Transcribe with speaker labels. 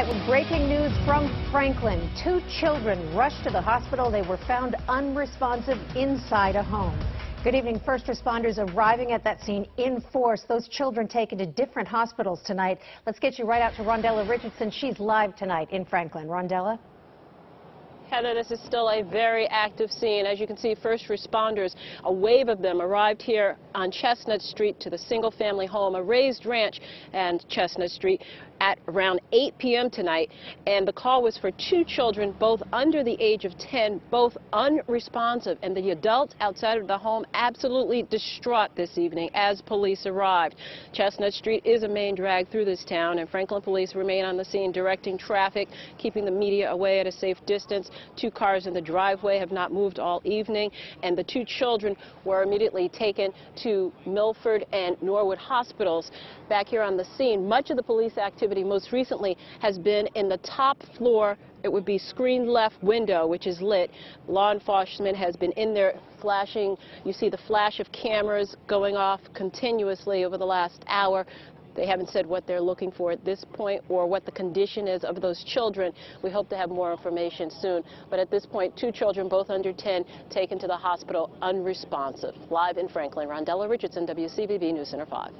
Speaker 1: tonight with breaking news from Franklin. Two children rushed to the hospital. They were found unresponsive inside a home. Good evening. First responders arriving at that scene in force. Those children taken to different hospitals tonight. Let's get you right out to Rhondella Richardson. She's live tonight in Franklin. Rhondella?
Speaker 2: Heather, this is still a very active scene. As you can see, first responders, a wave of them arrived here on Chestnut Street to the single-family home, a raised ranch and Chestnut Street at around 8 p.m. tonight. And the call was for two children, both under the age of 10, both unresponsive. And the adults outside of the home absolutely distraught this evening as police arrived. Chestnut Street is a main drag through this town, and Franklin police remain on the scene directing traffic, keeping the media away at a safe distance. Two cars in the driveway have not moved all evening, and the two children were immediately taken to Milford and Norwood hospitals. Back here on the scene, much of the police activity most recently has been in the top floor it would be screen left window, which is lit. Law enforcement has been in there flashing. You see the flash of cameras going off continuously over the last hour. They haven't said what they're looking for at this point or what the condition is of those children. We hope to have more information soon. But at this point, two children, both under 10, taken to the hospital unresponsive. Live in Franklin, Rhondella Richardson, WCVB News Center 5.